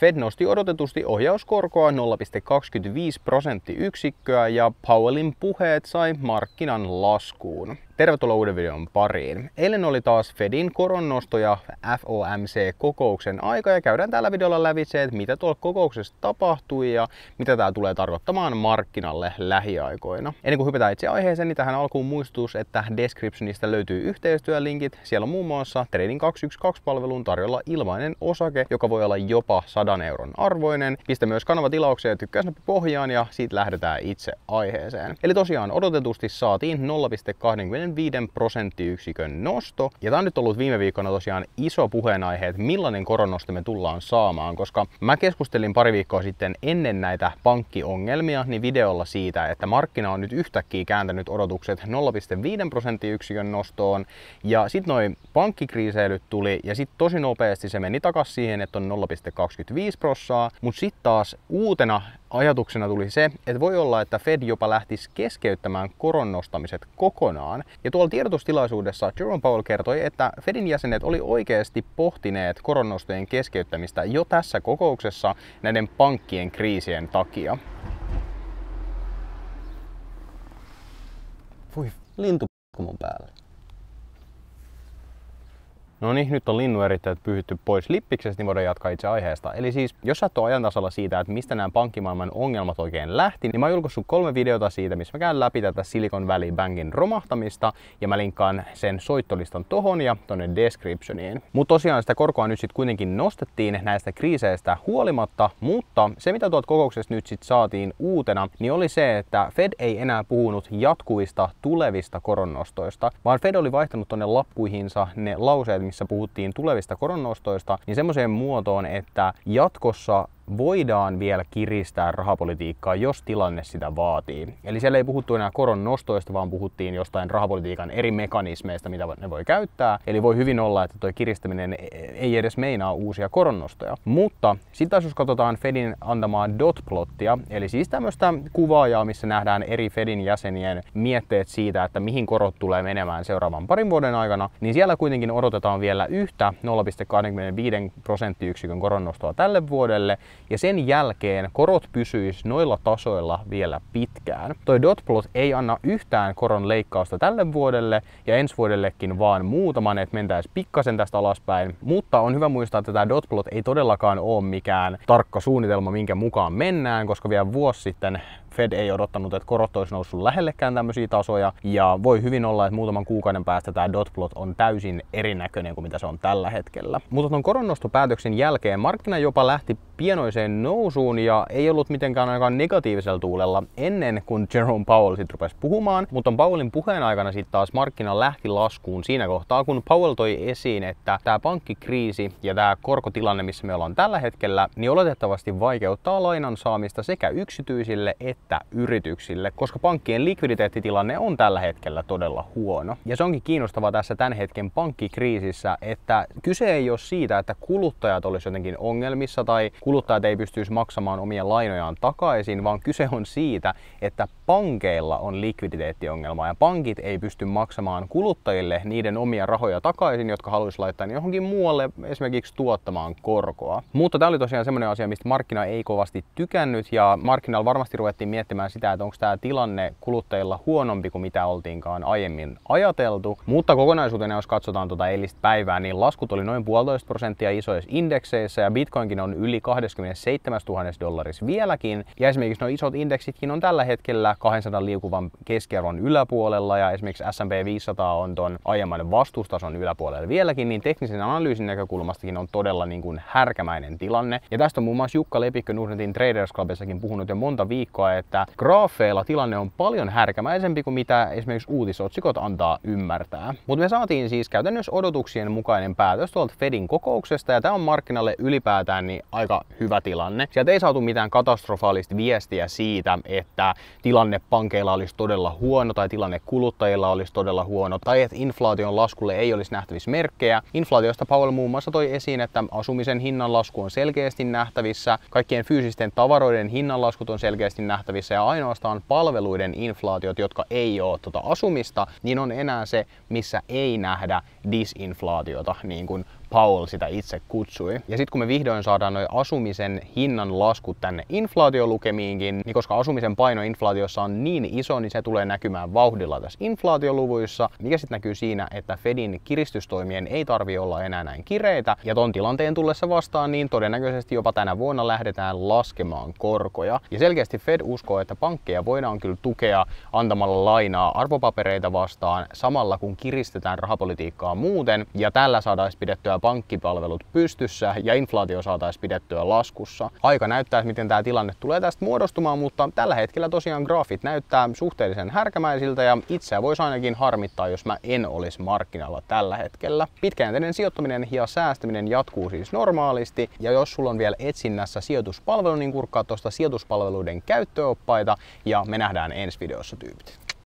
Fed nosti odotetusti ohjauskorkoa 0,25 prosenttiyksikköä ja Powellin puheet sai markkinan laskuun. Tervetuloa uuden videon pariin. Eilen oli taas Fedin koronnosto ja FOMC-kokouksen aika ja käydään tällä videolla lävitse, että mitä tuolla kokouksessa tapahtui ja mitä tämä tulee tarkoittamaan markkinalle lähiaikoina. Ennen kuin hypätään itse aiheeseen, niin tähän alkuun muistutus, että descriptionista löytyy yhteistyölinkit. Siellä on muun muassa Trading 212-palvelun tarjolla ilmainen osake, joka voi olla jopa 100 euron arvoinen. Pistä myös kanava tilaukseen ja tykkäysnappi pohjaan ja siitä lähdetään itse aiheeseen. Eli tosiaan odotetusti saatiin 0,20 5 prosenttiyksikön nosto. Ja tämä on nyt ollut viime viikolla tosiaan iso puheenaihe, että millainen koronnosto me tullaan saamaan, koska mä keskustelin pari viikkoa sitten ennen näitä pankkiongelmia niin videolla siitä, että markkina on nyt yhtäkkiä kääntänyt odotukset 0,5 prosenttiyksikön nostoon. Ja sitten noin pankkikriiseilyt tuli ja sitten tosi nopeasti se meni takaisin siihen, että on 0,25 prossaa, mutta sitten taas uutena ajatuksena tuli se, että voi olla, että Fed jopa lähtisi keskeyttämään koronnostamiset kokonaan. Ja tuolla tiedotustilaisuudessa Jerome Powell kertoi, että Fedin jäsenet oli oikeasti pohtineet koronnostojen keskeyttämistä jo tässä kokouksessa näiden pankkien kriisien takia. Voi lintu mun päälle. No niin, nyt on linnuerittäjät pyhytty pois lippiksestä, niin voidaan jatkaa itse aiheesta. Eli siis, jos sä et ole ajan tasalla siitä, että mistä nämä pankkimaailman ongelmat oikein lähti, niin mä julkaissut kolme videota siitä, missä mä käyn läpi tätä Silicon Valley Bankin romahtamista, ja mä linkkaan sen soittolistan tohon ja tonne descriptioniin. Mutta tosiaan sitä korkoa nyt sitten kuitenkin nostettiin näistä kriiseistä huolimatta, mutta se mitä tuolta kokouksesta nyt sitten saatiin uutena, niin oli se, että Fed ei enää puhunut jatkuvista tulevista koronnostoista, vaan Fed oli vaihtanut tonne lappuihinsa ne lauseet, missä puhuttiin tulevista koronnostoista, niin semmoiseen muotoon, että jatkossa voidaan vielä kiristää rahapolitiikkaa, jos tilanne sitä vaatii. Eli siellä ei puhuttu enää koron nostoista, vaan puhuttiin jostain rahapolitiikan eri mekanismeista, mitä ne voi käyttää. Eli voi hyvin olla, että tuo kiristäminen ei edes meinaa uusia koronnostoja. Mutta sitten jos katsotaan Fedin antamaa dotplottia, eli siis tämmöistä kuvaajaa, missä nähdään eri Fedin jäsenien mietteet siitä, että mihin korot tulee menemään seuraavan parin vuoden aikana, niin siellä kuitenkin odotetaan vielä yhtä 0,25 prosenttiyksikön koronnostoa tälle vuodelle, ja sen jälkeen korot pysyis noilla tasoilla vielä pitkään. Toi dotplot ei anna yhtään koron leikkausta tälle vuodelle ja ensi vuodellekin vaan muutaman, että mentäis pikkasen tästä alaspäin. Mutta on hyvä muistaa, että tämä dotplot ei todellakaan ole mikään tarkka suunnitelma, minkä mukaan mennään, koska vielä vuosi sitten Fed ei odottanut, että korot olisi noussut lähellekään tämmöisiä tasoja, ja voi hyvin olla, että muutaman kuukauden päästä tämä dotplot on täysin erinäköinen kuin mitä se on tällä hetkellä. Mutta tuon koronnostopäätöksen jälkeen markkina jopa lähti pienoiseen nousuun ja ei ollut mitenkään ainakaan negatiivisella tuulella ennen kuin Jerome Powell sitten rupesi puhumaan, mutta Powellin puheen aikana sitten taas markkina lähti laskuun siinä kohtaa, kun Powell toi esiin, että tämä pankkikriisi ja tämä korkotilanne, missä me ollaan tällä hetkellä, niin oletettavasti vaikeuttaa lainan saamista sekä yksityisille että yrityksille, koska pankkien likviditeettitilanne on tällä hetkellä todella huono. Ja se onkin kiinnostavaa tässä tämän hetken pankkikriisissä, että kyse ei ole siitä, että kuluttajat olisivat jotenkin ongelmissa tai kuluttajat ei pystyisi maksamaan omia lainojaan takaisin, vaan kyse on siitä, että pankeilla on likviditeettiongelma ja pankit ei pysty maksamaan kuluttajille niiden omia rahoja takaisin, jotka haluaisivat laittaa johonkin muualle esimerkiksi tuottamaan korkoa. Mutta tämä oli tosiaan semmoinen asia, mistä markkina ei kovasti tykännyt ja markkinalla varmasti ruvettiin miettimään sitä, että onko tämä tilanne kuluttajilla huonompi kuin mitä oltiinkaan aiemmin ajateltu. Mutta kokonaisuutena, jos katsotaan tuota eilistä päivää, niin laskut oli noin puolitoista prosenttia isoissa indekseissä ja Bitcoinkin on yli 27 000 dollarissa vieläkin. Ja esimerkiksi nuo isot indeksitkin on tällä hetkellä 200 liukuvan keskiarvon yläpuolella ja esimerkiksi S&P 500 on ton aiemman vastustason yläpuolella vieläkin, niin teknisen analyysin näkökulmastakin on todella niin kuin härkämäinen tilanne. Ja tästä on muun muassa Jukka Lepikkö Nordnetin Traders Clubissakin puhunut jo monta viikkoa, että graafeilla tilanne on paljon härkämäisempi kuin mitä esimerkiksi uutisotsikot antaa ymmärtää. Mutta me saatiin siis käytännössä odotuksien mukainen päätös tuolta Fedin kokouksesta ja tämä on markkinalle ylipäätään niin aika hyvä tilanne. Sieltä ei saatu mitään katastrofaalista viestiä siitä, että tilanne pankeilla olisi todella huono tai tilanne kuluttajilla olisi todella huono tai että inflaation laskulle ei olisi nähtävissä merkkejä. Inflaatiosta Powell muun muassa toi esiin, että asumisen hinnanlasku on selkeästi nähtävissä, kaikkien fyysisten tavaroiden hinnanlaskut on selkeästi nähtävissä ja ainoastaan palveluiden inflaatiot, jotka ei ole tuota asumista, niin on enää se, missä ei nähdä disinflaatiota, niin kuin Powell sitä itse kutsui. Ja sitten kun me vihdoin saadaan noin asumisen hinnan laskut tänne inflaatiolukemiinkin, niin koska asumisen paino inflaatiossa on niin iso, niin se tulee näkymään vauhdilla tässä inflaatioluvuissa, mikä sitten näkyy siinä, että Fedin kiristystoimien ei tarvi olla enää näin kireitä. Ja ton tilanteen tullessa vastaan, niin todennäköisesti jopa tänä vuonna lähdetään laskemaan korkoja. Ja selkeästi Fed uskoo, että pankkeja voidaan kyllä tukea antamalla lainaa arvopapereita vastaan samalla kun kiristetään rahapolitiikkaa muuten. Ja tällä saataisiin pidettyä pankkipalvelut pystyssä ja inflaatio saataisiin pidettyä laskussa. Aika näyttää, miten tämä tilanne tulee tästä muodostumaan, mutta tällä hetkellä tosiaan graafit näyttää suhteellisen härkämäisiltä ja itseä voisi ainakin harmittaa, jos mä en olisi markkinalla tällä hetkellä. Pitkäjänteinen sijoittaminen ja säästäminen jatkuu siis normaalisti ja jos sulla on vielä etsinnässä sijoituspalvelu, niin kurkkaa tuosta sijoituspalveluiden käyttöoppaita ja me nähdään ensi videossa tyypit.